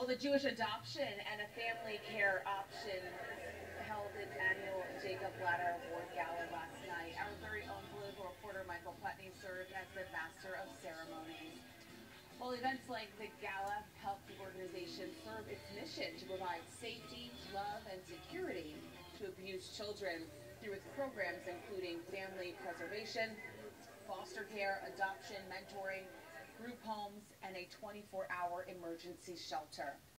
Well, the Jewish Adoption and a Family Care Option held its annual Jacob Ladder Award Gala last night. Our very own political reporter Michael Putney served as the master of ceremonies. Well, events like the gala help the organization serve its mission to provide safety, love, and security to abused children through its programs including family preservation, foster care, adoption, mentoring, and a 24-hour emergency shelter.